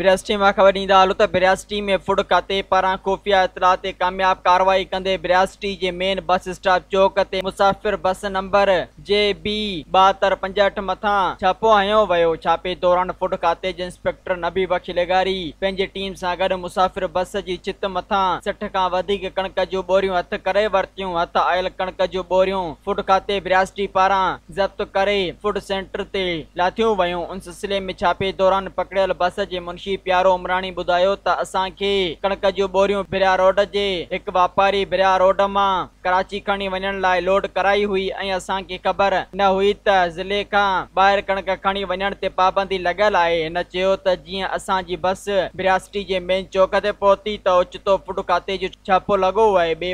बिरासटी मां ख़बर ॾींदा हलो त बिरासटी में फुड खाते पारां ख़ुफ़िया इतलाह ते कामयाबु कार्रवाई कंदे बिरासटी जे मेन बस स्टॉप चौक ते मुसाफ़िर बस नंबर जे बी ॿाहतरि पंजहठि मथां छापो हयो वियो छापे दौरान फुड खाते जे इंस्पेक्टर नबी बख़्श लेगारी पंहिंजी टीम सां गॾु मुसाफ़िर बस जी छित मथां सठि खां कणक जूं बोरियूं हथ करे वरितियूं हथ आयल कणक जूं बोरियूं फुड खाते बिरासटी पारां ज़ब्त करे फुड सेंटर ते लाथियूं वयूं उन सिलसिले में छापे दौरान पकड़ियल बस जे मुंशी खुशी प्यारो उमराणी ॿुधायो त असांखे कणिक जूं बोरियूं बिरिया रोड जे एक वापारी बिरिया रोड मां कराची खणी वञण लाइ लोड कराई हुई ऐं पाबंदी लॻल आहे हिन चयो त ओचितो फुड खाते जो छापो लॻो आहे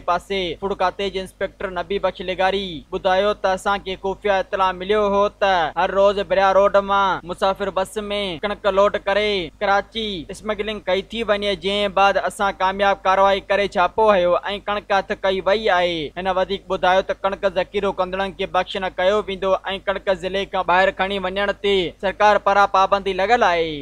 ॿुधायो त असांखे खुफ़िया ख़ुफि इतला मिलियो हो त हर रोज़ रोड मां मुसाफ़िर बस में कणिक लोड करे कराची स्मगलिंग कई थी वञे जंहिं बाद असां कामयाब कारवाई करे छापो हयो ऐं कणिक हथ कई वई आहे हिन वधीक ॿुधायो त कणिक ज़ख़ीरो कंदड़नि खे बख़्श न कयो वेंदो ऐं कणिक ज़िले खां ॿाहिरि खणी वञण ते सरकार पारां पाबंदी लगल आहे